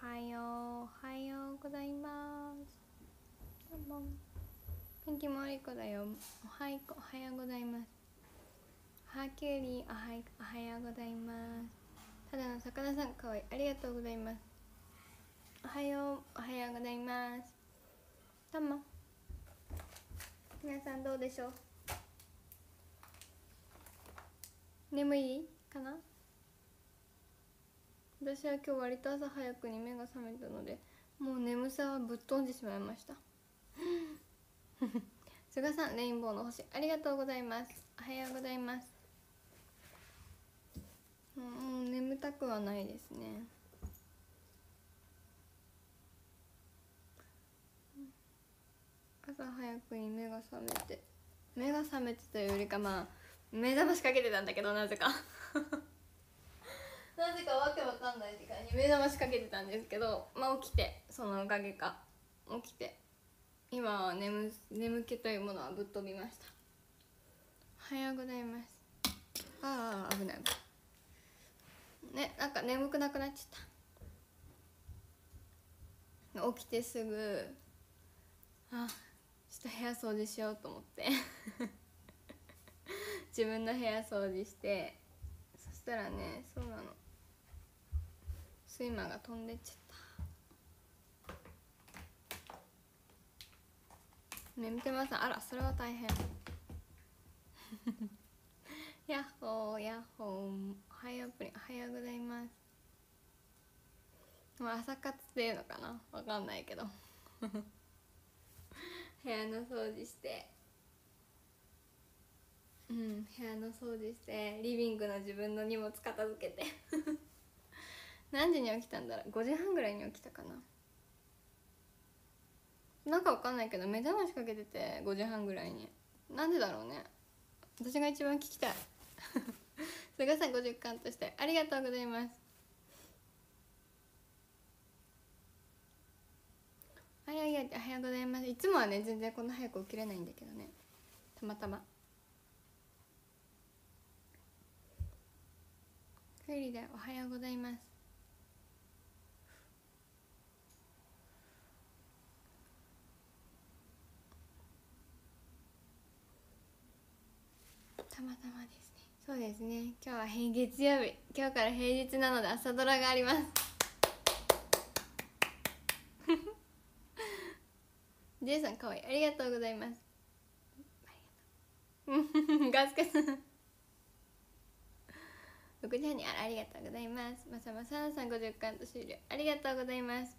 はよう。おはようございます。どうも。ペンキモリコだよ。おはようおはようございます。ハーキュリーおはようおはようございます。ただの魚さんかわいい。ありがとうございます。おはようおはようございます。どうも。皆さんどうでしょう。眠いかな？私は今日割と朝早くに目が覚めたのでもう眠さはぶっ飛んでしまいました。菅さんレインボーの星ありがとうございます。おはようございます。もう眠たくはないですね。朝早くに目が覚めて目が覚めてたよりかまあ目覚ましかけてたんだけどなぜか。なぜかわけわかんない時間に目覚ましかけてたんですけどまあ起きてそのおかげか。起きて今は眠眠気というものはぶっ飛びました。おはようございます。ああ危ない。ねなんか眠くなくなっちゃった。起きてすぐあちょっと部屋掃除しようと思って。自分の部屋掃除してそしたらねそうなの。睡魔が飛んでっちゃった。眠ってます。あらそれは大変。やっほーやっほー。おはようプリンおはようございます。朝活っていうのかな。わかんないけど。部屋の掃除して。うん部屋の掃除してリビングの自分の荷物片付けて。何時に起きたんだろう？5時半ぐらいに起きたかな。なんかわかんないけど目覚ましかけてて5時半ぐらいに。なんでだろうね。私が一番聞きたい。菅さん50巻として。ありがとうございます。あいやいやおはようございます。いつもはね全然こんな早く起きれないんだけどね。たまたま。クリでおはようございます。たまたまですね。そうですね。今日は平月曜日。今日から平日なので朝ドラがあります。ジェイさんかわいい。ありがとうございます。ありがとうガスケさん。6時半にあありがとうございます。まさまささん50巻と終了。ありがとうございます。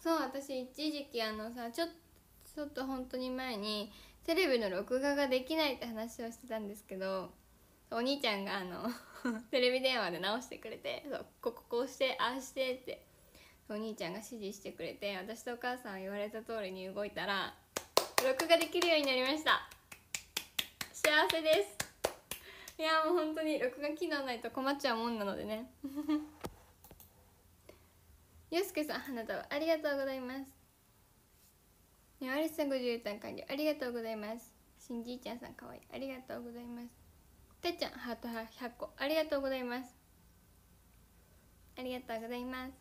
そう私一時期あのさちょちょっと本当に前にテレビの録画ができないって話をしてたんですけどお兄ちゃんがあの テレビ電話で直してくれてそうこここうしてああしてってお兄ちゃんが指示してくれて私とお母さんは言われた通りに動いたら録画できるようになりました。幸せです。いやもう本当に録画機能ないと困っちゃうもんなのでね。ゆうすけさん花束ありがとうございます。ねアリスさん50単完了ありがとうございます。しんじいちゃんさんかわいい。ありがとうございます。てっちゃんハート100個ありがとうございます。ありがとうございます。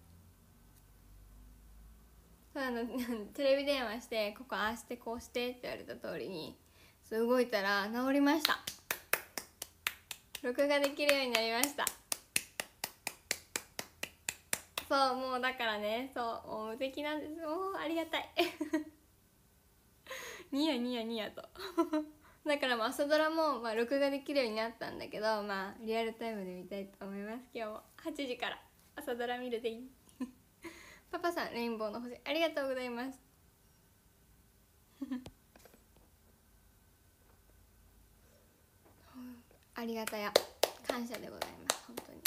そうあの テレビ電話してここああしてこうしてって言われた通りにそう動いたら治りました。録画できるようになりました。そうもうだからねそうもう無敵なんです。もうありがたい。ニヤニヤニヤと。だからもう朝ドラもまあ録画できるようになったんだけどまあリアルタイムで見たいと思います。今日も。8時から。朝ドラ見るでいい。パパさんレインボーの星。ありがとうございます。ありがたや。感謝でございます。本当に。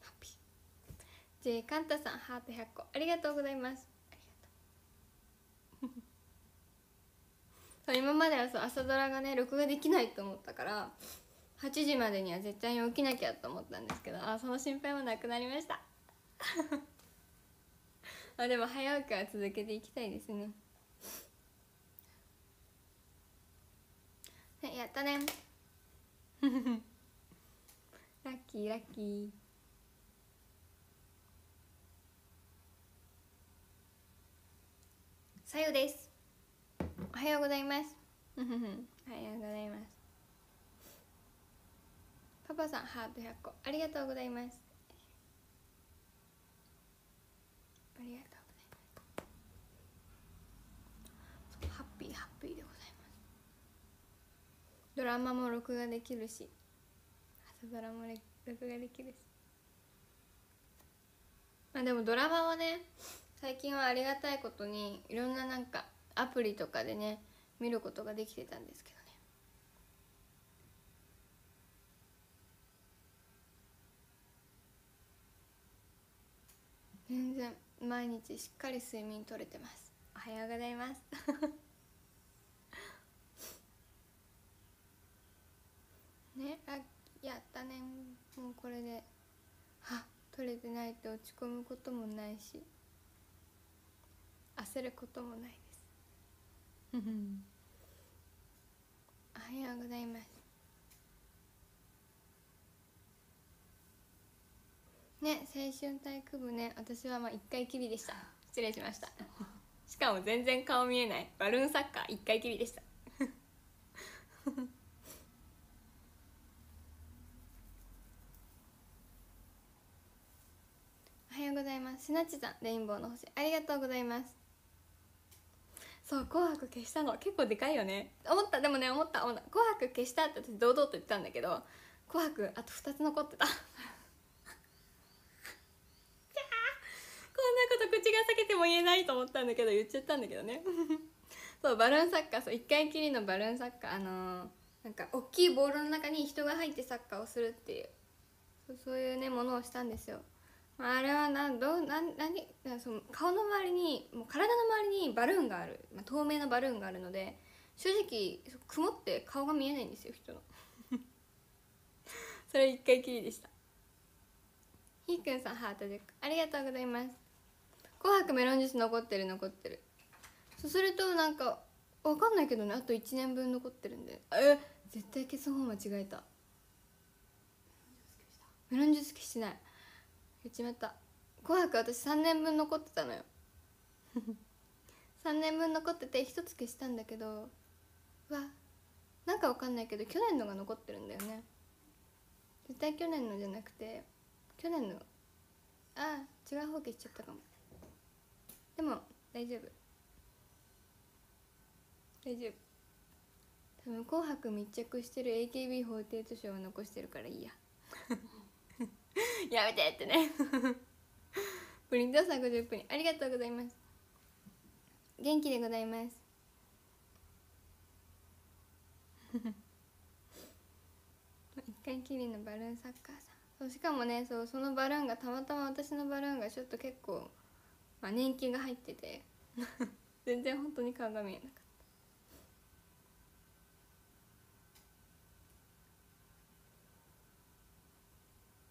ハッピー。J カンタさんハート100個。ありがとうございます。そう今まではそう朝ドラがね録画できないと思ったから8時までには絶対に起きなきゃと思ったんですけどあその心配もなくなりました。あでも早くは続けていきたいですね。やったね。ラッキーラッキー。さよです。おはようございます。おはようございます。パパさんハート100個ありがとうございます。ありがとうございます。ハッピーハッピーでございます。ドラマも録画できるし。朝ドラも録画できるし。まあでもドラマはね最近はありがたいことにいろんななんかアプリとかでね見ることができてたんですけどね。全然毎日しっかり睡眠とれてます。おはようございます。ねあやったね。もうこれでは取れてないと落ち込むこともないし焦ることもない。おはようございます。ね青春体育部ね私はまあ1回きりでした。失礼しました。しかも全然顔見えない。バルーンサッカー1回きりでした。おはようございます。しなちさんレインボーの星。ありがとうございます。そう「紅白」消したの。結構でかいよね。思った。でもね思った。思った「紅白」消したって私堂々と言ったんだけど「紅白」あと2つ残ってた。こんなこと口が裂けても言えないと思ったんだけど言っちゃったんだけどね。そうバルーンサッカー。そう1回きりのバルーンサッカー。あのー、なんか大きいボールの中に人が入ってサッカーをするっていうそういうねものをしたんですよあれはなどうな何その顔の周りにもう体の周りにバルーンがある、まあ、透明なバルーンがあるので正直曇って顔が見えないんですよ人の。それ一回きりでした。ひーくんさんハートでありがとうございます。紅白メロンジュース残ってる残ってる。そうするとなんかわかんないけどねあと1年分残ってるんで。え絶対消す方間違えた。メロンジュース消してない言っちまった。紅白私3年分残ってたのよ。3年分残ってて1つ消したんだけどうわなんかわかんないけど去年のが残ってるんだよね。絶対去年のじゃなくて去年のああ違う方消しちゃったかも。でも大丈夫。大丈夫。多分「紅白」密着してる AKB48 賞を残してるからいいや。やめてってね。プリントさん50分ありがとうございます。元気でございます。一回きりのバルーンサッカーさん。そうしかもねそうそのバルーンがたまたま私のバルーンがちょっと結構、まあ、年季が入ってて。全然本当に顔が見えなかった。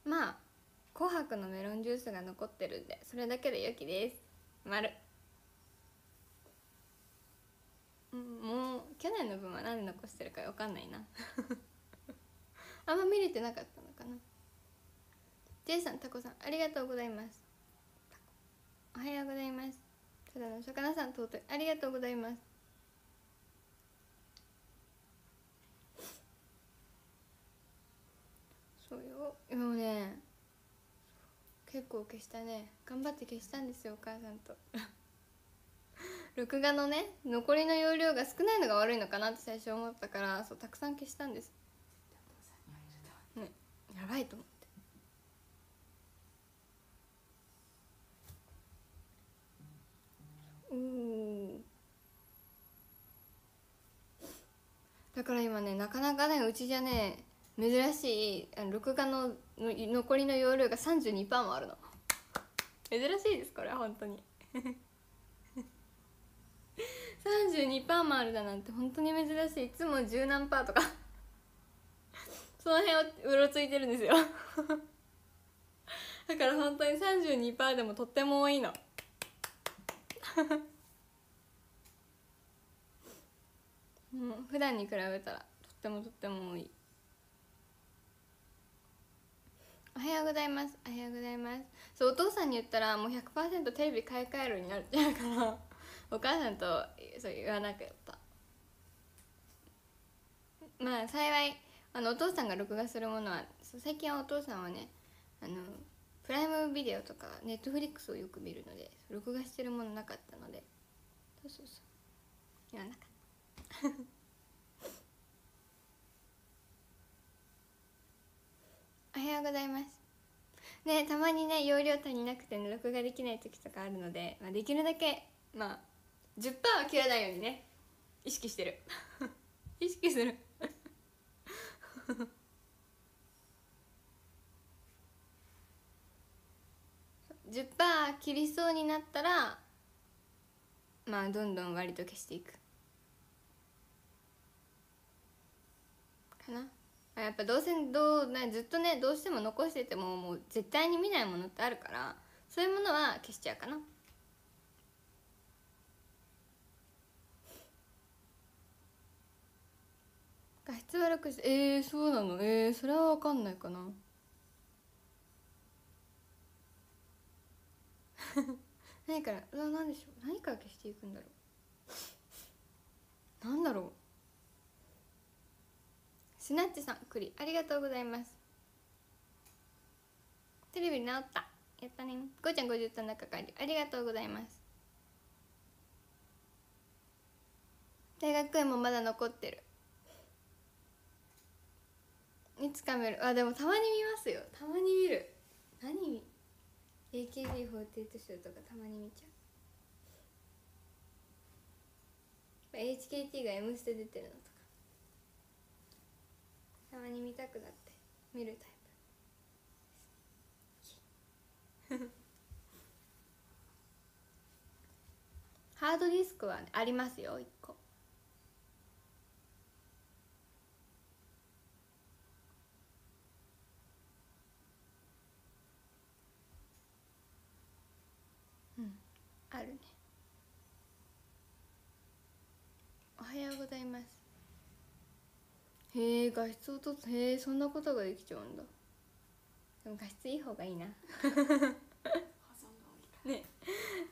まあ「紅白」のメロンジュースが残ってるんでそれだけで良きです。丸。もう去年の分は何で残してるか分かんないな。あんま見れてなかったのかな。J さんタコさんありがとうございます。おはようございます。ただの魚さん尊い。ありがとうございます。もうね結構消したね。頑張って消したんですよお母さんと。録画のね残りの容量が少ないのが悪いのかなって最初思ったからそうたくさん消したんです。ねやばいと思って。おだから今ねなかなかねうちじゃね珍しいあ録画の残りの容量が32%もあるの。珍しいですこれは本当に。32%もあるだなんて本当に珍しい。いつも十何パーとか。その辺をうろついてるんですよ。だから本当に32%でもとっても多いの。もう普段に比べたらとってもとっても多い。おはようございます。おはようございます。そうお父さんに言ったらもう100%テレビ買い替えるになるって言うから お母さんとそう言わなかった。まあ幸いあのお父さんが録画するものはそう最近はお父さんはねあのプライムビデオとかネットフリックスをよく見るので録画してるものなかったのでそうそうそう。言わなかった。おはようございます。ねたまにね容量足りなくて、ね、録画できない時とかあるので、まあ、できるだけまあ10%は切らないようにね意識してる。意識する。10%切りそうになったらまあどんどん割と消していく。かな。やっぱどうせどうなずっとねどうしても残しててももう絶対に見ないものってあるからそういうものは消しちゃうかな。画質悪くしてえー、そうなの？えー、それは分かんないかな。何からうわ何でしょう？何から消していくんだろう？なんだろう？スナッチさん栗ありがとうございます。テレビ直った。やったね。ごーちゃん50トン中帰りありがとうございます。大学園もまだ残ってる。いつか見る。あでもたまに見ますよ。たまに見る。何？AKB48 ショーとかたまに見ちゃう。HKT が「M ステ」出てるのとか。たまに見たくなって見るタイプ。ハードディスク。は、ね、ありますよ1個。あるね。おはようございます。へえ画質を落とすへえそんなことができちゃうんだ。でも画質いい方がいいな。ね。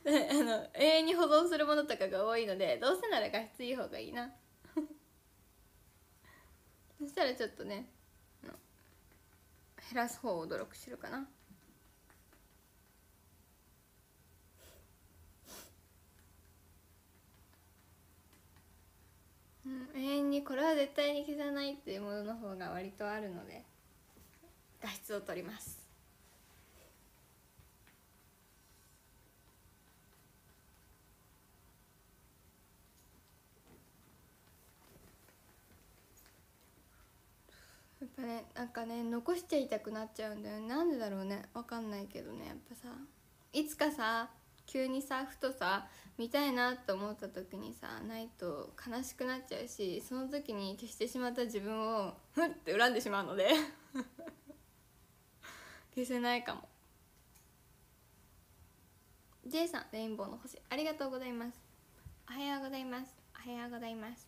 あの永遠に保存するものとかが多いのでどうせなら画質いい方がいいな。そしたらちょっとね減らす方を努力してるかな永遠にこれは絶対に消さないっていうものの方が割とあるので画質を取ります。やっぱねなんかね残しちゃいたくなっちゃうんだよなんでだろうね。わかんないけどねやっぱさ。いつかさ急にさふとさ見たいなと思った時にさないと悲しくなっちゃうしその時に消してしまった自分を ふって恨んでしまうので 消せないかも。J さんレインボーの星ありがとうございます。おはようございます。おはようございます。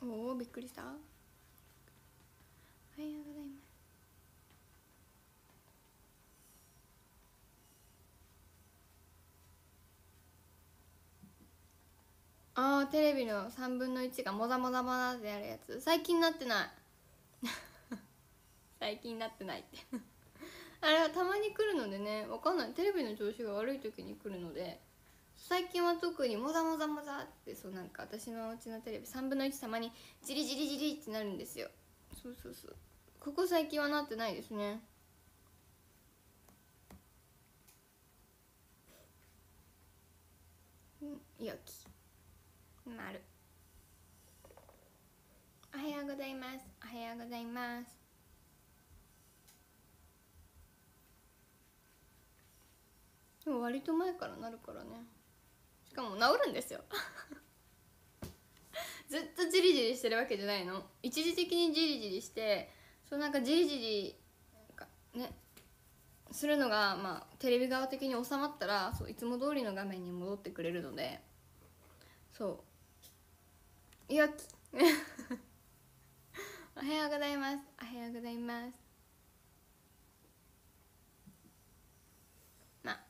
おおびっくりした。おはようございます。ああテレビの3分の1がもざもざもざってやるやつ。最近なってない。最近なってないって。あれはたまに来るのでねわかんない。テレビの調子が悪い時に来るので最近は特にもざもざもざってそうなんか私のうちのテレビ3分の1たまにジリジリジリってなるんですよ。そうそうそう。ここ最近はなってないですね。うんよき丸。おはようございます。おはようございます。でも割と前からなるからね。しかも治るんですよ。ずっとジリジリしてるわけじゃないの。一時的にジリジリしてそうなんかジリジリねするのがまあテレビ側的に収まったらそういつも通りの画面に戻ってくれるのでそう。いや おはようございます。おはようございます。まあ。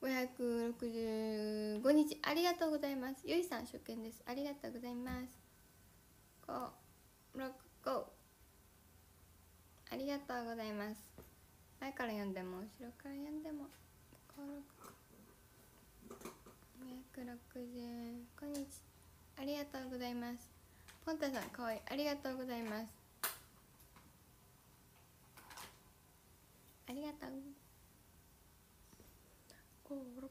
565日。ありがとうございます。ゆいさん初見です。ありがとうございます。565ありがとうございます。前から読んでも後ろから読んでも。565日。ありがとうございます。ポンタさんかわい。いありがとうございます。ありがとう。五六。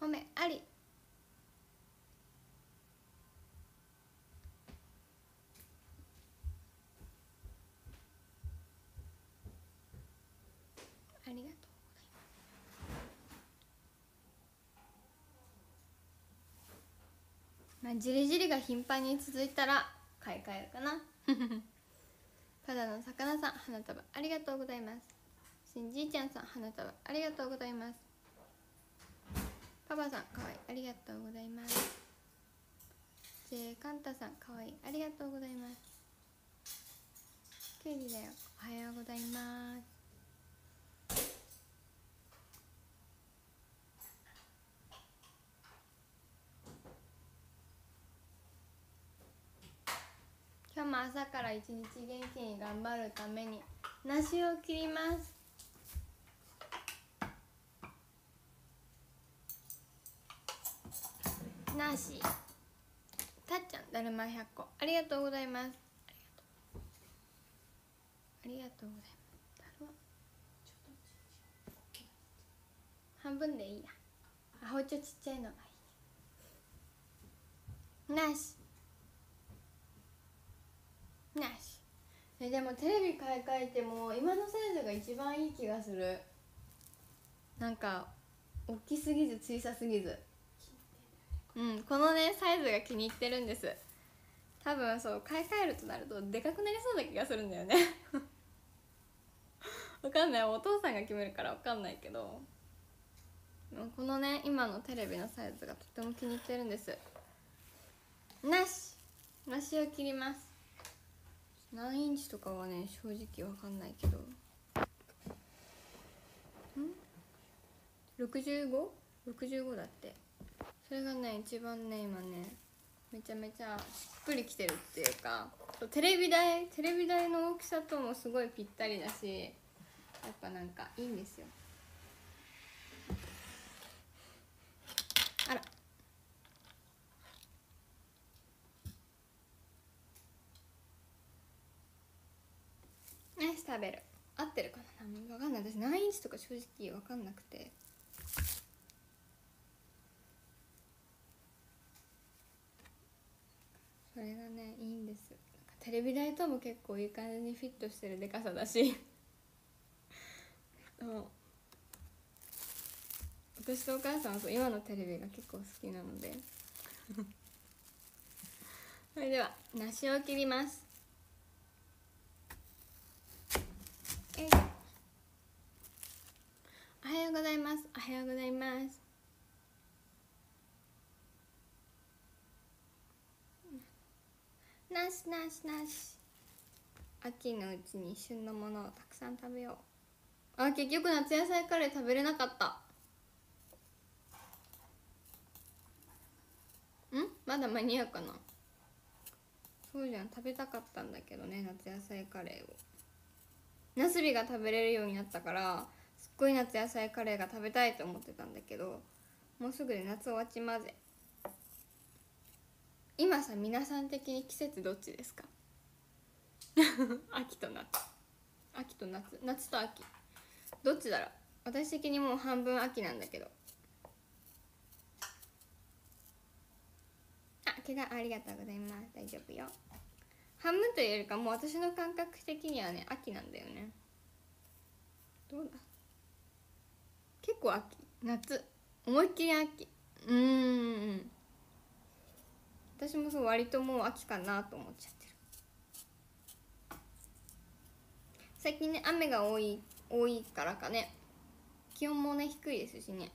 褒めあり。ありがとうございまあじりじりが頻繁に続いたら買い替えるかな。ただの魚さん花束ありがとうございます。しんじいちゃんさん花束ありがとうございます。パパさんかわいいありがとうございます。J カンタさんかわいいありがとうございます。ケイリだよおはようございますも朝から一日元気に頑張るために梨を切ります。梨。たっちゃんだるま100個ありがとうございます。ありがとう。ございます。半分でいいや。包丁ちっちゃいのがいい。なしなし。えでもテレビ買い替えても今のサイズが一番いい気がする。なんか大きすぎず小さすぎず。うんこのねサイズが気に入ってるんです。多分そう買い替えるとなるとでかくなりそうな気がするんだよね。わかんない。お父さんが決めるからわかんないけど。このね今のテレビのサイズがとても気に入ってるんです。なし。梨を切ります何インチとかはね正直わかんないけど。ん？65?65 だって。それがね一番ね今ねめちゃめちゃしっくりきてるっていうかテレビ台テレビ台の大きさともすごいぴったりだしやっぱなんかいいんですよあらナイスべる。合ってるかな？分かんない。私何インチとか正直分かんなくて。それがねいいんです。テレビ台とも結構いい感じにフィットしてるでかさだし。私とお母さんはそう今のテレビが結構好きなので。それでは梨を切ります。おはようございます。おはようございます。なしなしなし。秋のうちに旬のものをたくさん食べよう。あ結局夏野菜カレー食べれなかった。ん？まだ間に合うかな。そうじゃん。食べたかったんだけどね夏野菜カレーを。なすびが食べれるようになったからすっごい夏野菜カレーが食べたいと思ってたんだけどもうすぐで夏終わっちまうぜ。今さ皆さん的に季節どっちですか？秋と夏。秋と夏。夏と秋。どっちだろう？私的にもう半分秋なんだけど。あ怪我ありがとうございます。大丈夫よ半分というよりかもう私の感覚的にはね秋なんだよね。どうだ？結構秋。夏。思いっきり秋。うん。私もそう割ともう秋かなと思っちゃってる。最近ね雨が多い多いからかね。気温もね低いですしね。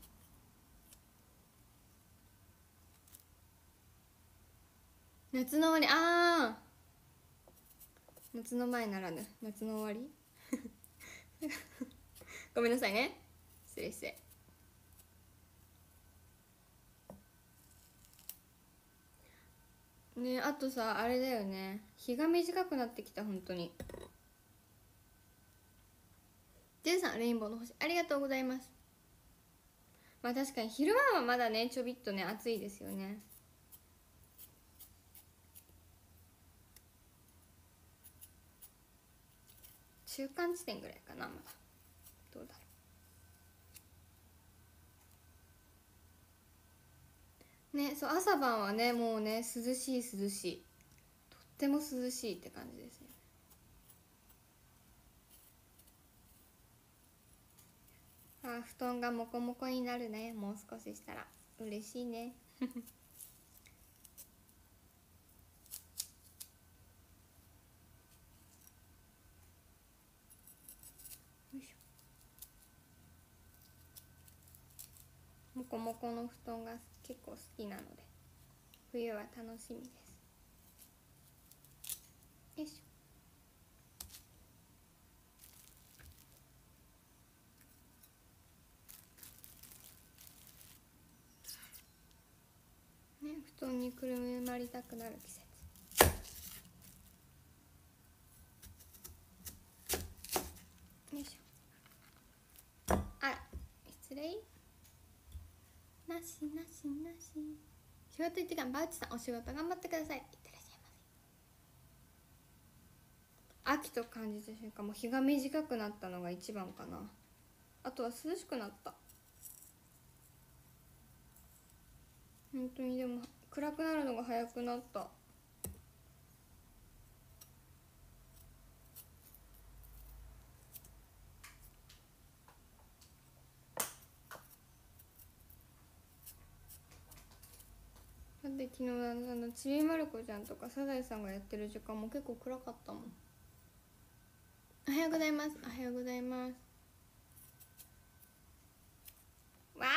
夏の終わり。ああ夏の前ならぬ夏の終わり？ごめんなさいね。失礼失礼。ねあとさあれだよね。日が短くなってきた本当に。ジェンさんレインボーの星ありがとうございます。まあ確かに昼間はまだねちょびっとね暑いですよね。中間地点ぐらいかなまだ。どうだろう。ねそう朝晩はねもうね涼しい涼しい。とっても涼しいって感じですね。あ布団がモコモコになるね。もう少ししたら。嬉しいね。ょモコモコの布団が結構好きなので冬は楽しみです。よいしょ。ね、布団にくるまりたくなる季節。よいしょ。あら失礼。しなしなし仕事行ってからバウチさんお仕事頑張ってください。いってらっしゃいませ秋と感じた瞬間もう日が短くなったのが一番かな。あとは涼しくなった。本当にでも暗くなるのが早くなった。昨日あのちびまる子ちゃんとかサザエさんがやってる時間も結構暗かったもん。おはようございます。おはようございます。わーい。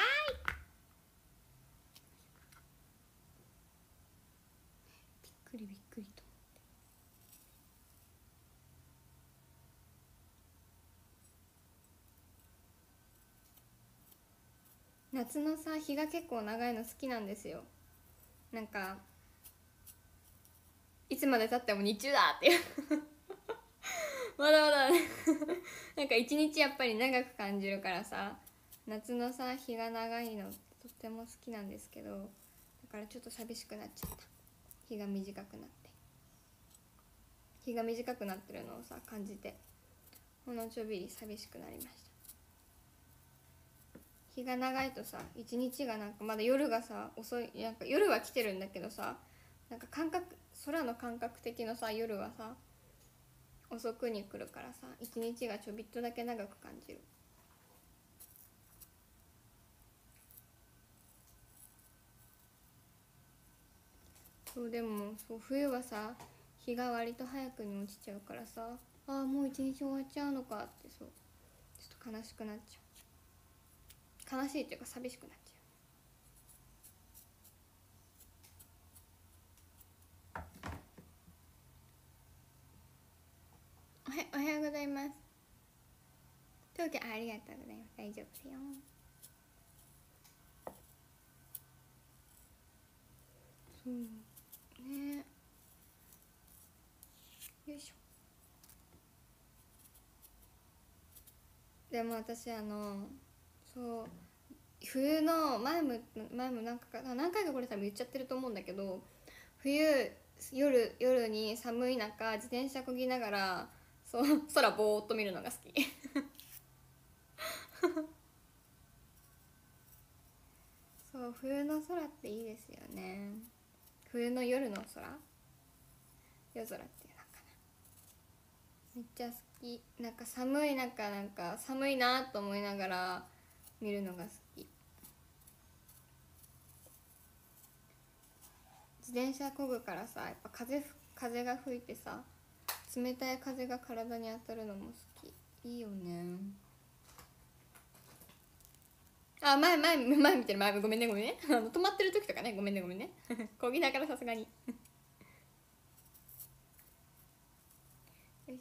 びっくりびっくりと夏のさ日が結構長いの好きなんですよなんかいつまでたっても日中だっていう。まだまだ。なんか一日やっぱり長く感じるからさ夏のさ日が長いのとっても好きなんですけどだからちょっと寂しくなっちゃった。日が短くなって。日が短くなってるのをさ感じてほんのちょびり寂しくなりました。日が長いとさ一日がなんかまだ夜がさ遅いなんか夜は来てるんだけどさなんか感覚空の感覚的のさ夜はさ遅くに来るからさ一日がちょびっとだけ長く感じる。そうでもそう冬はさ日が割と早くに落ちちゃうからさああもう一日終わっちゃうのかってそうちょっと悲しくなっちゃう。悲しいっていうか寂しくなっちゃう。おはおはようございます。東京ありがとうございます。大丈夫ですよ。そうね。よいしょ。でも私あのそう。冬の前も前も何回か何回かこれ多分言っちゃってると思うんだけど冬夜夜に寒い中自転車こぎながらそう 空ぼーっと見るのが好き。そう冬の空っていいですよね。冬の夜の空？夜空っていうのかな。めっちゃ好き。なんか寒い中なんか寒いなと思いながら見るのが好き。自転車こぐからさやっぱ風風が吹いてさ冷たい風が体に当たるのも好き。いいよね。あ前前前見てる。前ごめんねごめんね。あの止まってる時とかね。ごめんねごめんね。こぎながらさすがによいし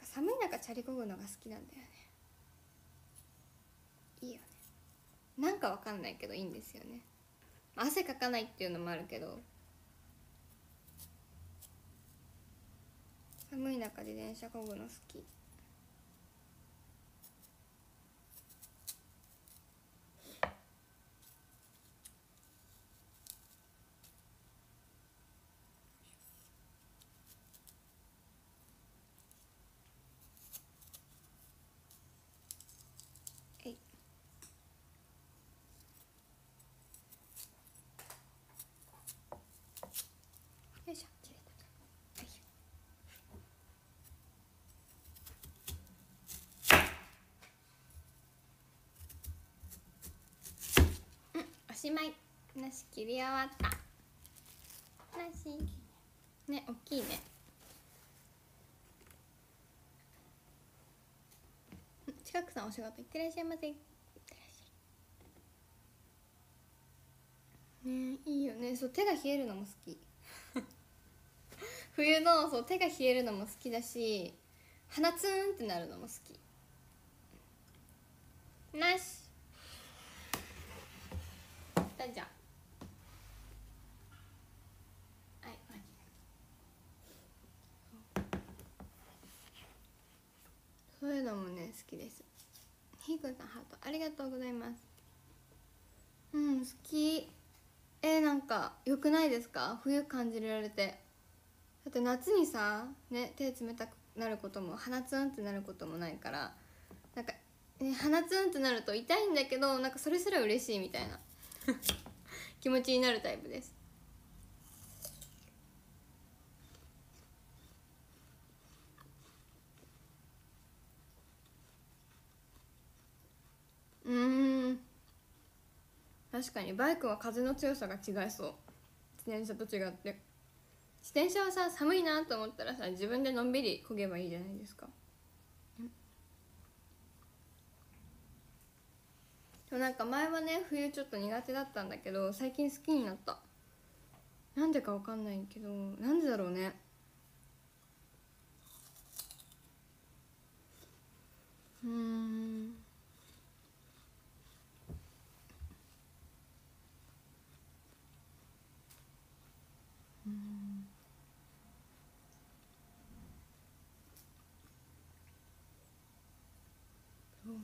ょ寒い中チャリこぐのが好きなんだよね。いいよね。なんかわかんないけどいいんですよね。汗かかないっていうのもあるけど。寒い中で電車こぐの好きよいしょ切れたはいうんおしまい。なし切り終わった。なしね大きいね。近くさんお仕事行ってらっしゃいませ。ねいいよね。そう手が冷えるのも好き。冬のそう手が冷えるのも好きだし鼻ツーンってなるのも好き。なしどうぞはいそう。いうのもね好きです。ひーくんさんハートありがとうございます。うん好き。えー、なんか良くないですか？冬感じられて。だって夏にさ、ね、手冷たくなることも鼻ツンってなることもないからなんか、ね、鼻ツンってなると痛いんだけどなんかそれすら嬉しいみたいな。気持ちになるタイプです。うん。確かにバイクは風の強さが違いそう。自転車と違って。自転車はさ寒いなと思ったらさ自分でのんびりこげばいいじゃないですか。なんか前はね冬ちょっと苦手だったんだけど最近好きになった。なんでかわかんないけどなんでだろうね。うん。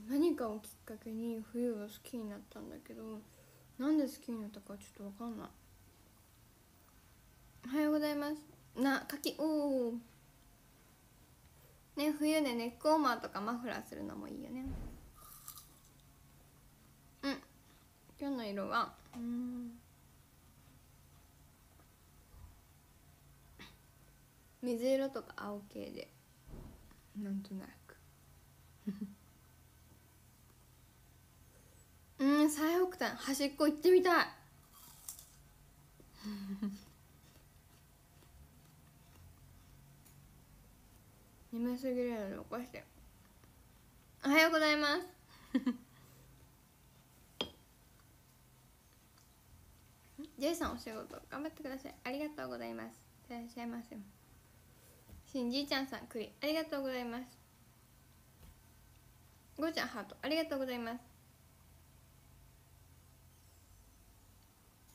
何かをきっかけに冬が好きになったんだけどなんで好きになったかちょっと分かんない。おはようございます。なかき。おおね冬でネックウォーマーとかマフラーするのもいいよね。うん。今日の色は。うん。水色とか青系で。なんとなく。うん最北端。端っこ行ってみたい。眠すぎるので起こして。おはようございます。ジェイさんお仕事頑張ってください。ありがとうございます。いらっしゃいませ。しんじいちゃんさん栗ありがとうございます。ごーちゃんハート。ありがとうございます。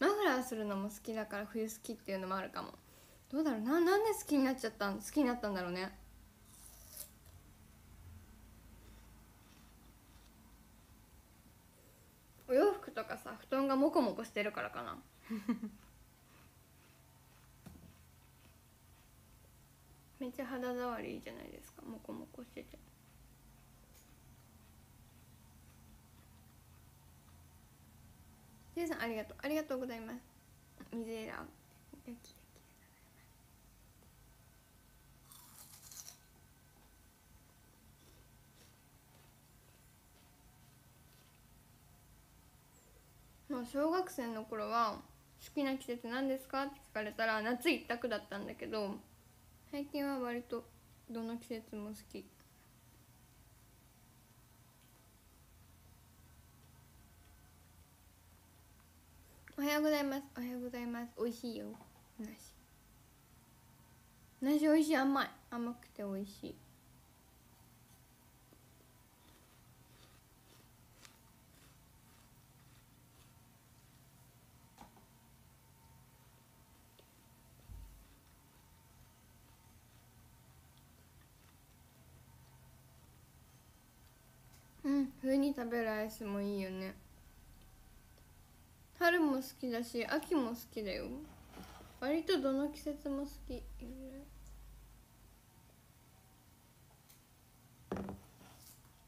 マフラーするのも好きだから冬好きっていうのもあるかも。どうだろう？ななんで好きになっちゃったん？好きになったんだろうね。お洋服とかさ布団がモコモコしてるからかな？めっちゃ肌触りいいじゃないですか。モコモコしててジェイさんありがとう。ありがとうございます。水エラーキラキラまあ小学生の頃は好きな季節何ですか？って聞かれたら夏一択だったんだけど最近は割とどの季節も好き。おはようございます。おはようございます。美味しいよ。なし美味しい。甘い。甘くて美味しい。うん。冬に食べるアイスもいいよね。春も好きだし秋も好きだよ。割とどの季節も好き。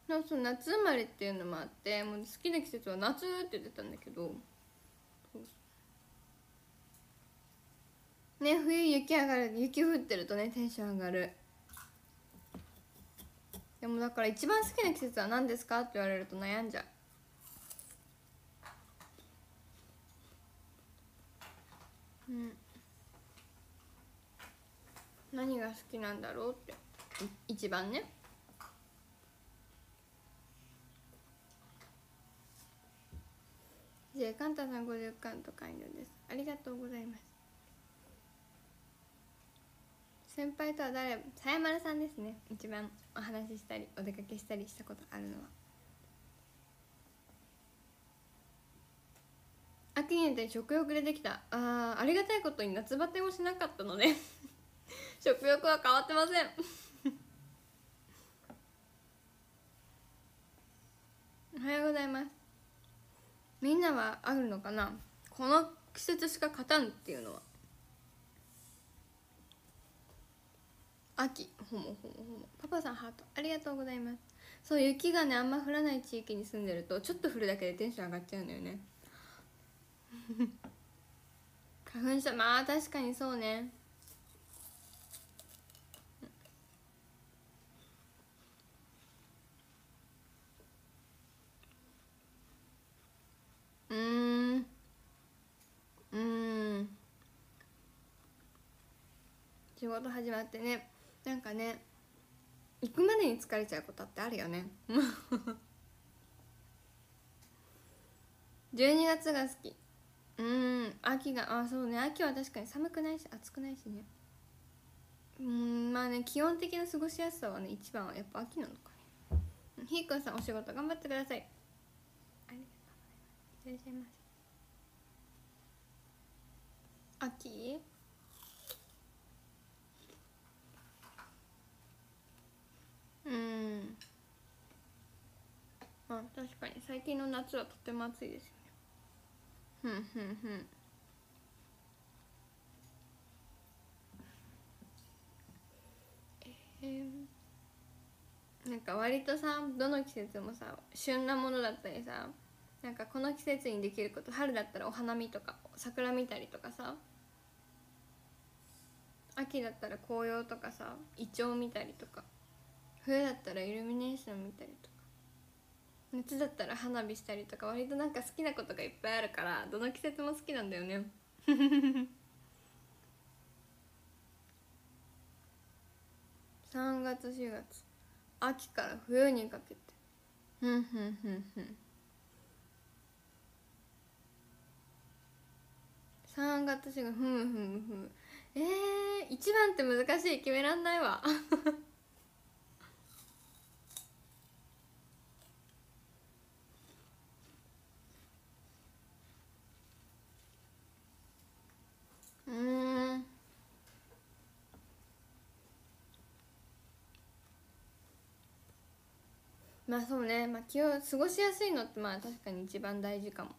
そうそう夏生まれっていうのもあってもう好きな季節は夏って言ってたんだけど。ね冬雪上がる雪降ってるとねテンション上がる。でもだから一番好きな季節は何ですかって言われると悩んじゃう。うん。何が好きなんだろうって。一番ね。じゃあカンタさん50巻と完了です。ありがとうございます。先輩とは誰さやまるさんですね。一番お話ししたりお出かけしたりしたことあるのは。秋にて食欲でできた。あありがたいことに夏バテをしなかったので 食欲は変わってません。おはようございます。みんなはあるのかな？この季節しか勝たんっていうのは。秋。ほもほもほも。パパさんハート。ありがとうございます。そう雪がねあんま降らない地域に住んでるとちょっと降るだけでテンション上がっちゃうんだよね。花粉症 まあ確かにそうね。うん。うん。仕事始まってね。なんかね行くまでに疲れちゃうことってあるよね。12月が好き。うん秋があそうね。秋は確かに寒くないし暑くないしね。うんまあね基本的な過ごしやすさはね一番はやっぱ秋なのかねひーくんさんお仕事頑張ってください。ありがとうございます。いらっしゃいませ。秋？うん。まあ確かに最近の夏はとても暑いですよふんふん。ふんえー、なんか割とさどの季節もさ旬なものだったりさなんかこの季節にできること春だったらお花見とか桜見たりとかさ秋だったら紅葉とかさイチョウ見たりとか冬だったらイルミネーション見たりとか。夏だったら花火したりとか割となんか好きなことがいっぱいあるからどの季節も好きなんだよね。3月4月。秋から冬にかけて。ふんふんふんふん3月4月ふむふむふむえー、一番って難しい。決めらんないわ。まあそうね、まあ、気を過ごしやすいのってまあ確かに一番大事かも。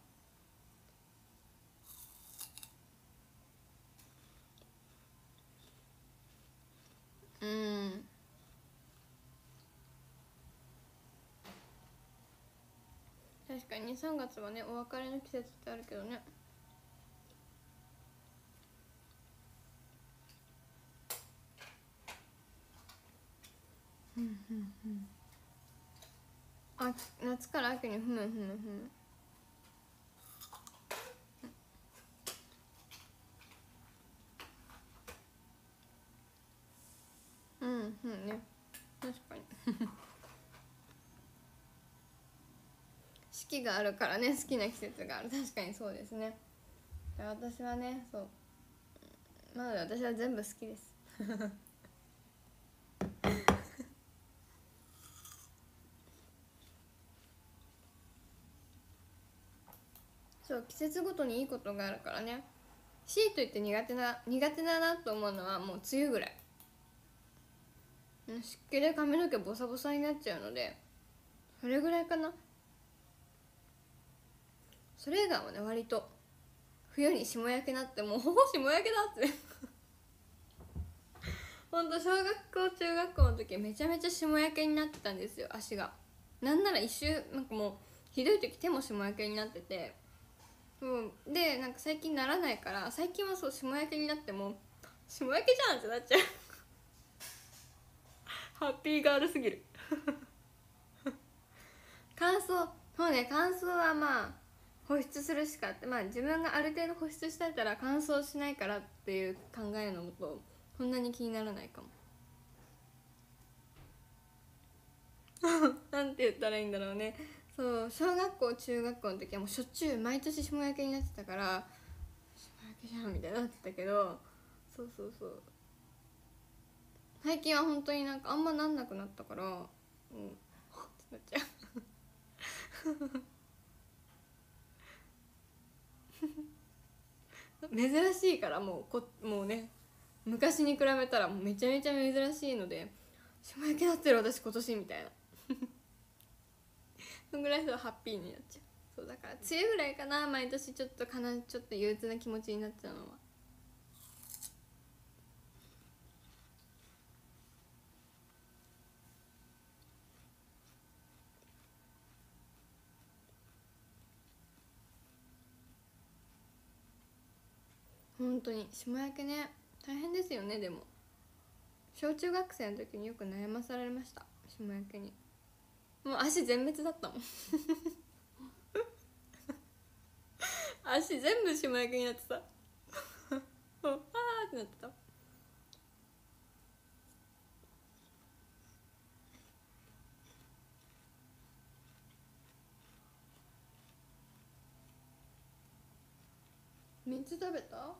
うん。確かに3月はねお別れの季節ってあるけどね。うんうんうん。あ夏から秋にふむふむふむ。うんうんね。確かに。四季があるからね好きな季節がある。確かにそうですね。私はねそう。なので私は全部好きです。そう季節ごとにいいことがあるからね。強いと言って苦手な苦手だなと思うのはもう梅雨ぐらい。湿気で髪の毛ボサボサになっちゃうのでそれぐらいかな。それ以外はね割と冬に霜焼けなっても うほぼ霜焼けだって。ほんと小学校中学校の時めちゃめちゃ霜焼けになってたんですよ足が。なんなら一周なんかもうひどい時手も霜焼けになってて。うん。でなんか最近ならないから最近はそう霜焼けになっても霜焼けじゃんってなっちゃう。ハッピーガールすぎる。乾燥。そうね乾燥はまあ保湿するしかってまあ自分がある程度保湿してたら乾燥しないからっていう考えのもとこんなに気にならないかも。なんて言ったらいいんだろうねそう小学校中学校の時はもうしょっちゅう毎年霜焼けになってたから霜焼けじゃんみたいになってたけどそうそうそう。最近は本当になんかあんまなんなくなったからうん。ってなっちゃう。珍しいからもうこもうね昔に比べたらめちゃめちゃ珍しいので霜焼けなってる私今年みたいな。そんぐらいそうハッピーになっちゃう。そうだから梅雨ぐらいかな。毎年ちょっとかなちょっと憂鬱な気持ちになっちゃうのは。本当に。霜焼けね。大変ですよねでも。小中学生の時によく悩まされました。霜焼けに。もう足全滅だったもん。足全部霜焼けになってたもうあーってなってた。3つ食べた？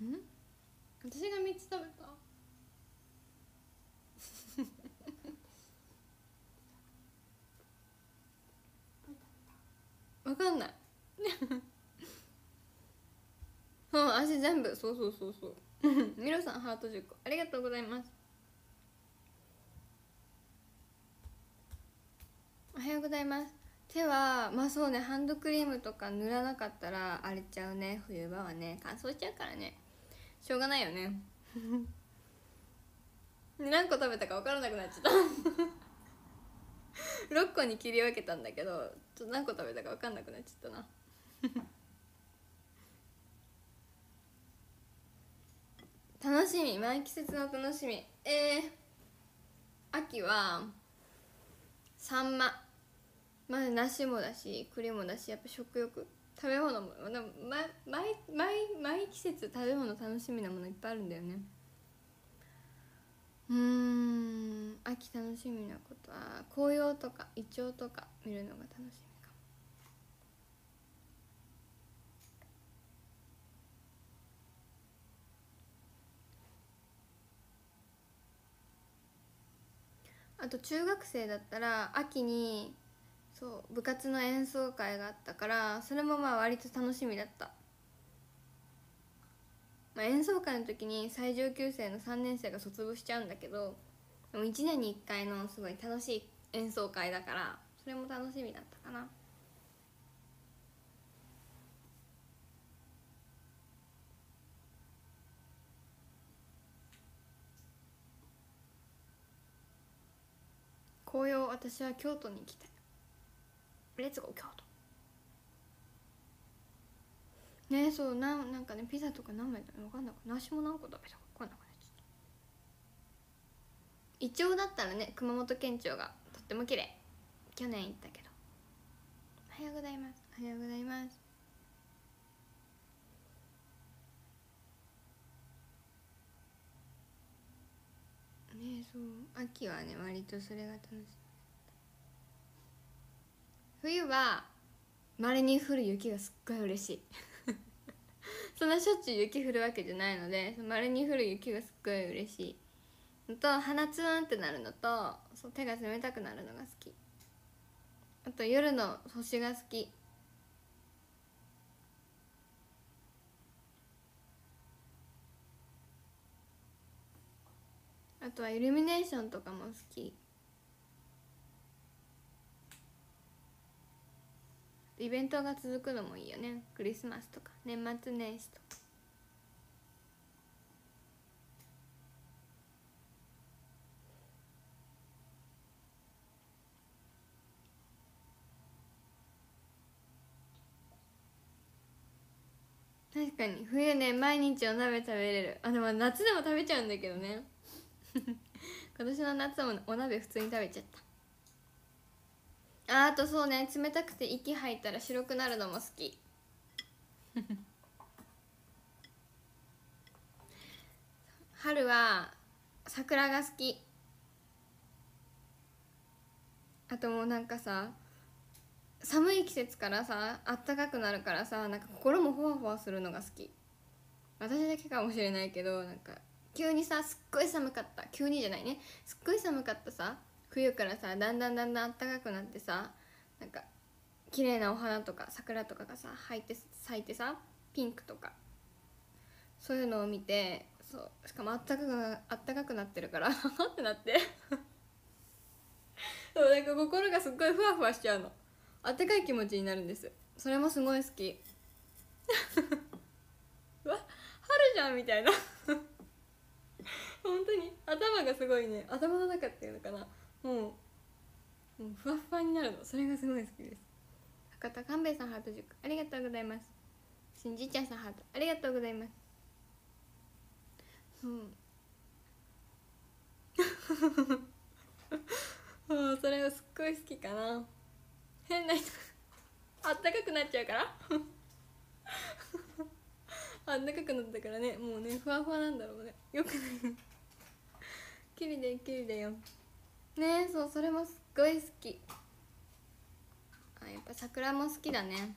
うん。私が3つ食べたわかんない。うん足全部。そうそうそうそう。ミロさんハート10個。ありがとうございます。おはようございます。手はまあそうねハンドクリームとか塗らなかったら荒れちゃうね。冬場はね。乾燥しちゃうからね。しょうがないよね。何個食べたか分からなくなっちゃった。6個に切り分けたんだけどちょっと何個食べたか分かんなくなっちゃったな。楽しみ。毎季節の楽しみ。えー、秋はサンマ。まあ梨もだし栗もだしやっぱ食欲。食べ物もでも毎毎毎毎季節食べ物楽しみなものいっぱいあるんだよね。うーん秋楽しみなことは紅葉とかイチョウとか見るのが楽しみ。あと中学生だったら秋にそう部活の演奏会があったからそれもまあ割と楽しみだった、まあ、演奏会の時に最上級生の3年生が卒業しちゃうんだけどでも1年に1回のすごい楽しい演奏会だからそれも楽しみだったかな。紅葉私は京都に行きたいレッツゴー京都。ねそうななんかねピザとか何枚だ分かんなく梨も何個食べたか分かんなくなっちゃった。イチョウだったらね熊本県庁がとっても綺麗。去年行ったけど。おはようございます。おはようございます。ねそう。秋はね割とそれが楽しい。冬はまれに降る雪がすっごい嬉しい。そんなしょっちゅう雪降るわけじゃないのでまれに降る雪がすっごい嬉しい。のと鼻ツーンってなるのとそう手が冷たくなるのが好き。あと夜の星が好き。あとはイルミネーションとかも好き。イベントが続くのもいいよね。クリスマスとか。年末年始とか。確かに。冬ね毎日お鍋食べれる。あでも夏でも食べちゃうんだけどね。今年の夏もお鍋普通に食べちゃった。ああとそうね冷たくて息吐いたら白くなるのも好き。春は桜が好き。あともうなんかさ寒い季節からさあったかくなるからさなんか心もほわほわするのが好き。私だけかもしれないけどなんか急にさすっごい寒かった。急にじゃないね。すっごい寒かったさ。冬からさだんだんだんだんあったかくなってさなんか綺麗なお花とか桜とかがさ咲いて咲いてさピンクとか。そういうのを見てそうしかもあったかくなあったかくなってるから ってなって。そうなんか心がすっごいふわふわしちゃうの。あったかい気持ちになるんです。それもすごい好き。うわ春じゃんみたいな。本当に。頭がすごいね。頭の中っていうのかな。もうもうふわふわになるの。それがすごい好きです。博多勘兵衛さんハート塾ありがとうございます。しんじちゃんさんハートありがとうございます。そう もうそれがすっごい好きかな。変な人。あったかくなっちゃうからあったかくなったからね。もうねふわふわなんだろうね。よくないきりできりだよ。ねそうそれもすっごい好き。あやっぱ桜も好きだね。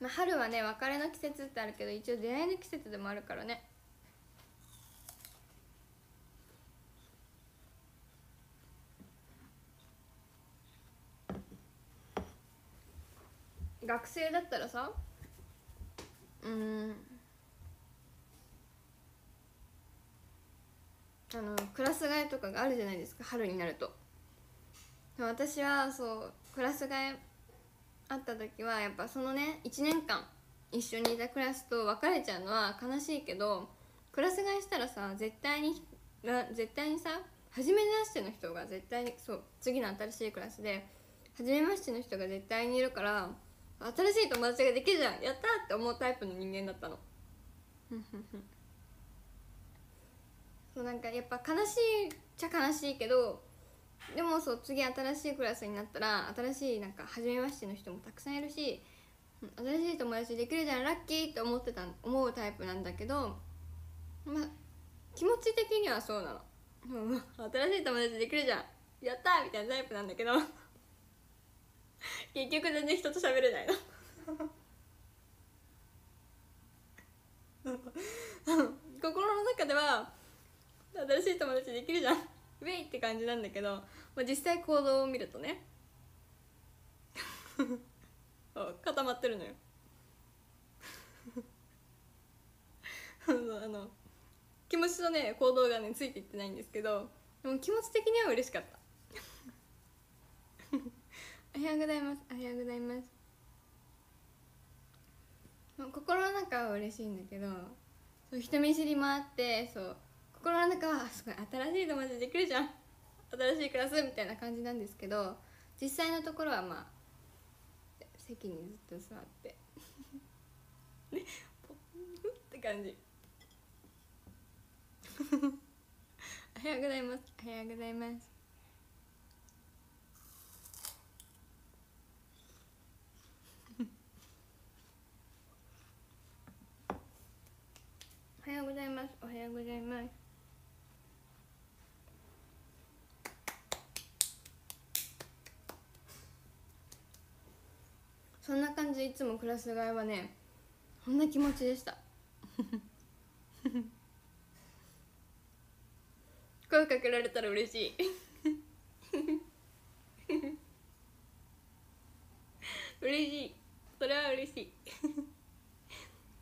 まあ春はね別れの季節ってあるけど一応出会いの季節でもあるからね。学生だったらさうん。あのクラス替えとかがあるじゃないですか春になると。私はそうクラス替えあった時はやっぱそのね1年間一緒にいたクラスと別れちゃうのは悲しいけどクラス替えしたらさ絶対に絶対にさ初めましての人が絶対にそう次の新しいクラスで初めましての人が絶対にいるから新しい友達ができるじゃんやったって思うタイプの人間だったの。そうなんかやっぱ悲しいっちゃ悲しいけどでもそう次新しいクラスになったら新しいなんか初めましての人もたくさんいるし新しい友達できるじゃんラッキーって思ってた思うタイプなんだけどまあ気持ち的にはそうなの。新しい友達できるじゃん やったみたいなタイプなんだけど。結局全然人と喋れないの。心の中では新しい友達できるじゃん。ウェイって感じなんだけど、まあ、実際行動を見るとね。固まってるのよ。あの気持ちとね行動がねついていってないんですけどでも気持ち的には嬉しかった。おはようございます。おはようございます。心の中は嬉しいんだけどそう人見知りもあってそう心の中はすごい新しい友達できるじゃん。新しいクラスみたいな感じなんですけど実際のところはまあ席にずっと座って。ね ポッって感じ。おはようございます。おはようございますおはようございますおはようございます。そんな感じでいつもクラス替えはねこんな気持ちでした。声かけられたら嬉しい。嬉しい。それは嬉しい。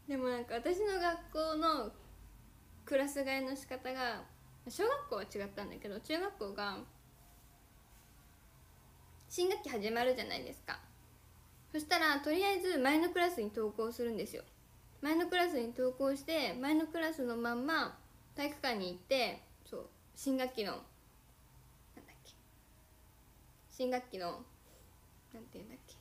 でもなんか私の学校のクラス替えの仕方が小学校は違ったんだけど中学校が新学期始まるじゃないですか。そしたらとりあえず前のクラスに登校するんですよ。前のクラスに登校して前のクラスのまんま体育館に行ってそう新学期のなんだっけ。新学期のなんて言うんだっけ。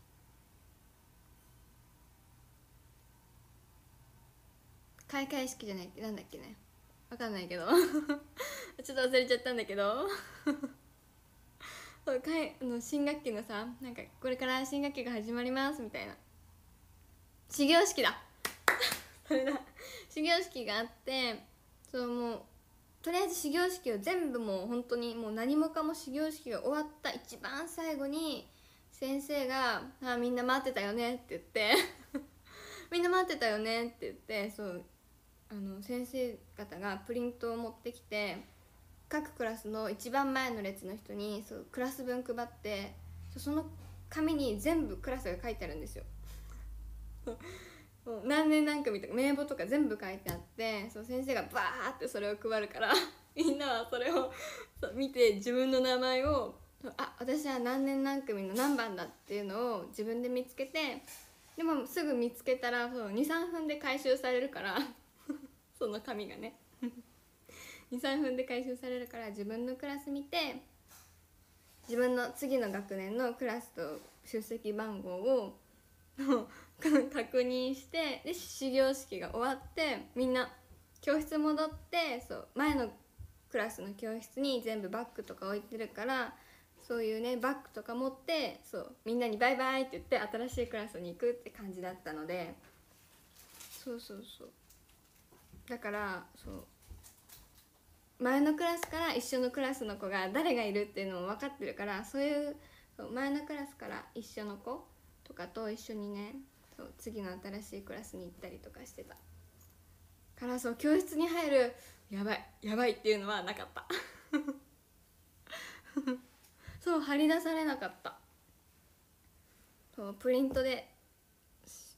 開会式じゃないなんだっけね。わかんないけど。ちょっと忘れちゃったんだけど。そうかいあの新学期のさなんかこれから新学期が始まりますみたいな。始業式だ。それだ。始業式があってそうもうとりあえず始業式を全部もう本当にもう何もかも始業式が終わった一番最後に先生が「あみんな待ってたよね」って言って「みんな待ってたよね」って言ってそうあの先生方がプリントを持ってきて各クラスの一番前の列の人にそうクラス分配ってその紙に全部クラスが書いてあるんですよ。何年何組とか名簿とか全部書いてあってそう先生がバーってそれを配るから みんなはそれをそう見て自分の名前をあ私は何年何組の何番だっていうのを自分で見つけてでもすぐ見つけたら23分で回収されるからその紙がね。23分で回収されるから自分のクラス見て自分の次の学年のクラスと出席番号を 確認してで始業式が終わってみんな教室戻ってそう前のクラスの教室に全部バッグとか置いてるからそういうねバッグとか持ってそうみんなに「バイバイ」って言って新しいクラスに行くって感じだったので。そうそうそう。だからそう。前のクラスから一緒のクラスの子が誰がいるっていうのも分かってるからそういうそう前のクラスから一緒の子とかと一緒にねそう次の新しいクラスに行ったりとかしてた。からそう教室に入るやばいやばいっていうのはなかった。そう張り出されなかった。そうプリントで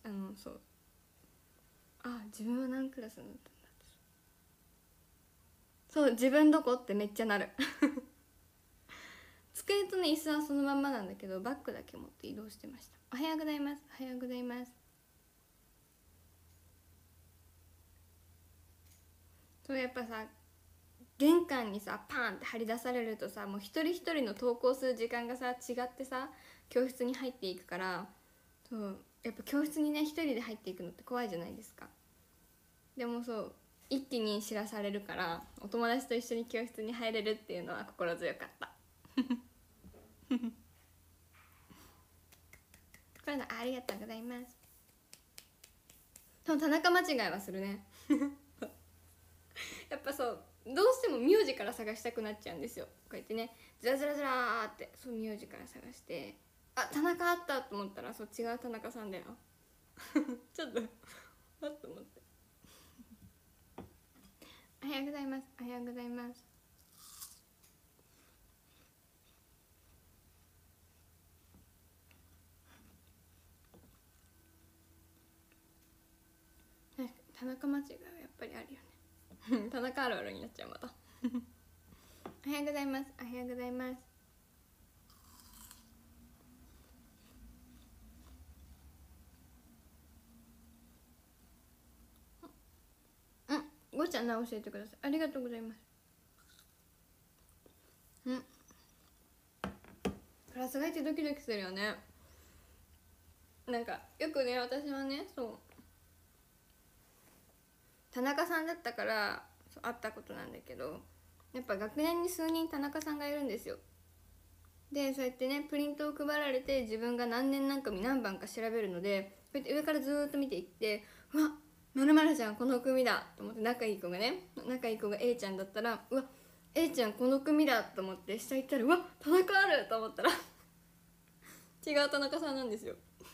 あのそう。あ自分は何クラスなったんだ？そう自分どこ？ってめっちゃなる。机とね椅子はそのまんまなんだけどバッグだけ持って移動してました。おはようございます。おはようございます。そうやっぱさ玄関にさパンって張り出されるとさもう一人一人の登校する時間がさ違ってさ教室に入っていくからそうやっぱ教室にね一人で入っていくのって怖いじゃないですか。でもそう一気に知らされるからお友達と一緒に教室に入れるっていうのは心強かった。これのありがとうございます。でも田中間違いはするね。やっぱそうどうしても名字から探したくなっちゃうんですよ。こうやってねずらずらずらーってそう名字から探して。あ田中あったと思ったらそう違う田中さんだよ。ちょっとあっと思って。おはようございます。おはようございます。田中間違いはやっぱりあるよね。田中あるあるになっちゃうまた。おはようございます。おはようございますごちゃんな教えてくださいありがとうございますうん。クラス替えってドキドキするよね。なんかよくね私はねそう。田中さんだったから会ったことなんだけどやっぱ学年に数人田中さんがいるんですよ。でそうやってねプリントを配られて自分が何年何組何番か調べるのでこうやって上からずーっと見ていってうわまるまるちゃんこの組だと思って仲いい子がね仲いい子が A ちゃんだったらうわ A ちゃんこの組だと思って下行ったらうわ田中あると思ったら 違う田中さんなんですよ。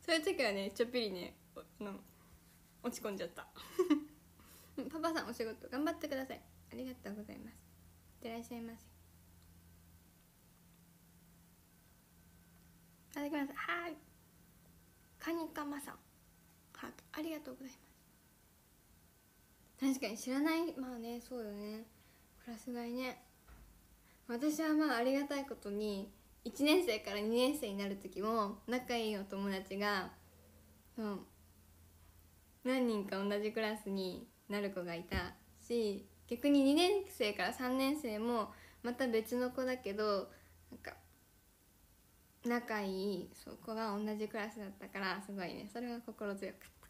そういう時はねちょっぴりねの落ち込んじゃった。パパさんお仕事頑張ってください。ありがとうございます。いってらっしゃいませ。いただきます。はい。カニカマさん。ハートありがとうございます。確かに知らない。まあねそうよね。クラス替えね。私はまあありがたいことに1年生から2年生になる時も仲いいお友達が、うん、何人か同じクラスになる子がいたし逆に2年生から3年生もまた別の子だけどなんか仲いい。そこが同じクラスだったからすごいねそれは心強かった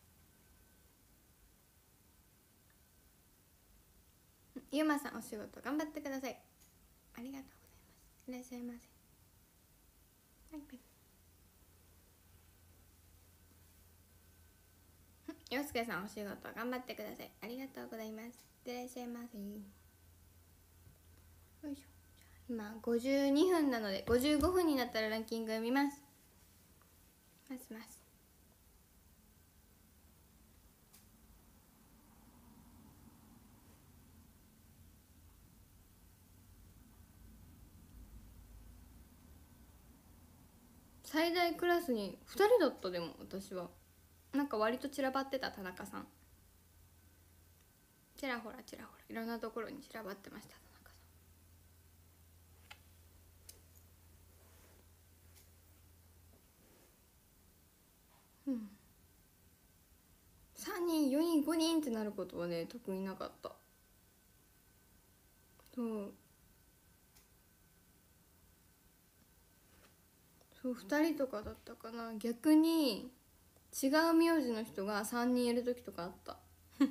ゆまさんお仕事頑張ってくださいありがとうございますいらっしゃいませはい。洋介さんお仕事頑張ってください。ありがとうございますいらっしゃいませよい。しょ今52分なので55分になったらランキングを見ます。ますます。最大クラスに2人だったでも私は。なんか割と散らばってた田中さん。ちらほらちらほら。いろんなところに散らばってました田中さんうん3人4人5人ってなることはね特になかった。そう。そう2人とかだったかな。逆に違う名字の人が3人いる時とかあった。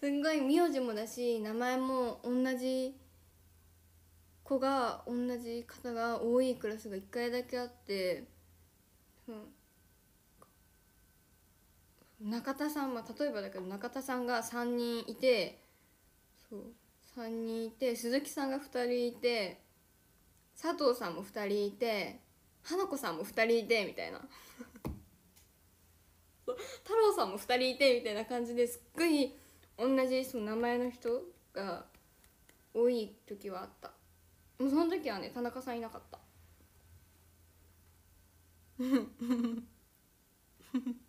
すんごい名字もだし名前も同じ子が同じ方が多いクラスが1回だけあって。う。ん中田さんまあ例えばだけど中田さんが3人いてそう3人いて鈴木さんが2人いて佐藤さんも2人いて花子さんも2人いてみたいな。太郎さんも2人いてみたいな感じですっごい同じその名前の人が多い時はあった。もうその時はね田中さんいなかった。フフフフ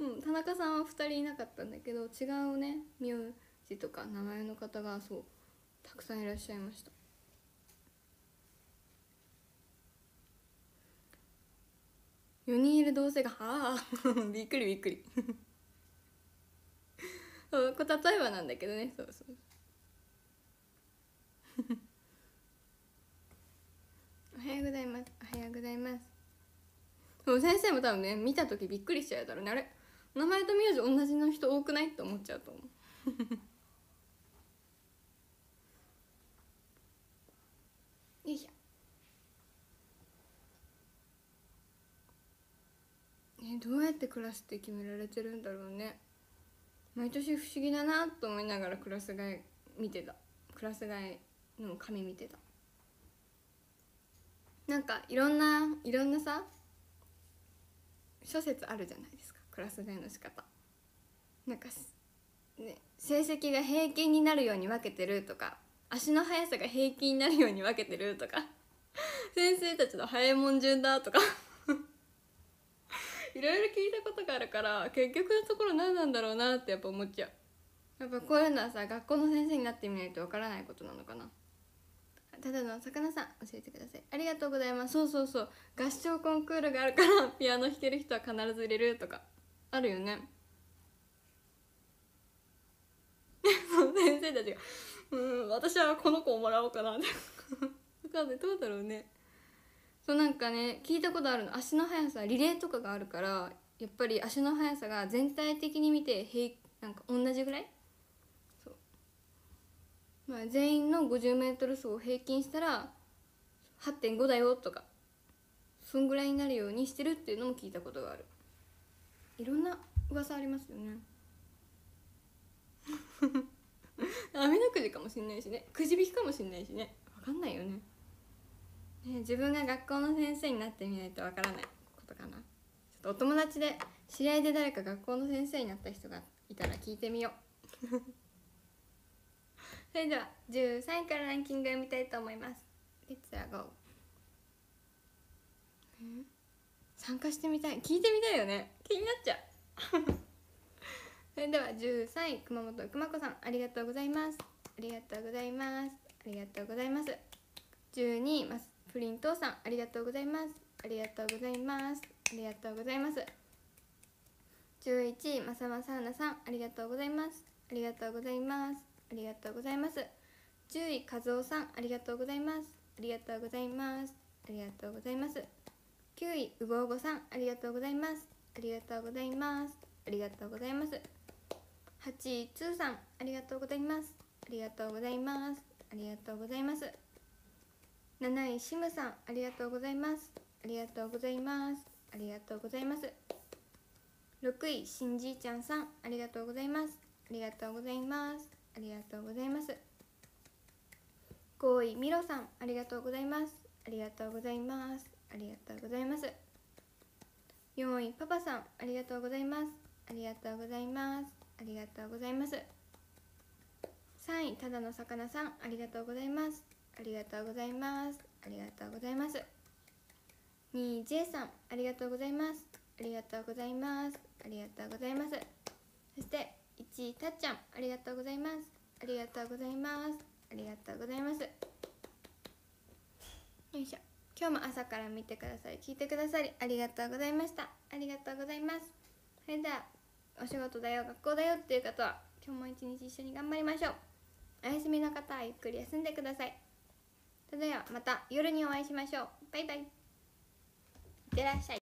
うん田中さんは2人いなかったんだけど違うね名字とか名前の方がそうたくさんいらっしゃいました。4人いる同性がはあ びっくりびっくり。そうこれ例えばなんだけどね。そうそう。おはようございます。おはようございます。そう先生も多分ね見た時びっくりしちゃうだろうねあれ。名前と名字同じの人多くない？って思っちゃうと思う。よいしょ。ねどうやってクラスって決められてるんだろうね。毎年不思議だなと思いながらクラス替え見てた。クラス替えの紙見てた。なんかいろんないろんなさ諸説あるじゃないですかクラス替えの仕方。なんか、ね、成績が平均になるように分けてるとか足の速さが平均になるように分けてるとか 先生たちの早いもん順だとか。いろいろ聞いたことがあるから結局のところ何なんだろうなってやっぱ思っちゃう。やっぱこういうのはさ学校の先生になってみないとわからないことなのかな。ただの魚さん教えてください。ありがとうございます。そうそうそう。合唱コンクールがあるからピアノ弾ける人は必ず入れるとか。あるよね。先生たちがうん私はこの子をもらおうかなって。分かんない。どうだろうね。そうなんかね聞いたことあるの。足の速さリレーとかがあるからやっぱり足の速さが全体的に見て平なんか同じぐらい？そう、まあ、全員の 50m 走を平均したら8.5だよとかそんぐらいになるようにしてるっていうのも聞いたことがある。いろんな噂ありますよね。網のくじかもしんないしね。くじ引きかもしんないしね。分かんないよね。ね、自分が学校の先生になってみないとわからない。ことかな。ちょっとお友達で知り合いで誰か学校の先生になった人がいたら聞いてみよう。それでは13位からランキングを見たいと思います。レッツアゴー。参加してみたい。聞いてみたいよね。気になっちゃう。それでは13位熊本くまこさんありがとうございます。ありがとうございます。ありがとうございます。12マスプリントさんありがとうございます。ありがとうございます。ありがとうございます。11位まさまさはなさんありがとうございます。ありがとうございます。ありがとうございます。10位和夫さんありがとうございます。ありがとうございます。ありがとうございます。9位うごうごさんありがとうございます。ありがとうございます。ありがとうございます。8位つーさんありがとうございます。ありがとうございます。ありがとうございます。7位しむさんありがとうございます。ありがとうございます。ありがとうございます。6位しんじいちゃんさんありがとうございます。ありがとうございます。ありがとうございます。5位みろさんありがとうございます。ありがとうございます。ありがとうございます。4位パパさんありがとうございます。ありがとうございます。ありがとうございます。3位ただの魚さんありがとうございます。ありがとうございます。ありがとうございます。2位 J さんありがとうございます。ありがとうございます。ありがとうございます。そして1位たっちゃんありがとうございます。ありがとうございます。ありがとうございます。よいしょ。今日も朝から見てくださり聞いてくださりありがとうございました。ありがとうございます。それではお仕事だよ学校だよっていう方は今日も一日一緒に頑張りましょう。お休みの方はゆっくり休んでください。それではまた夜にお会いしましょう。バイバイ。いってらっしゃい。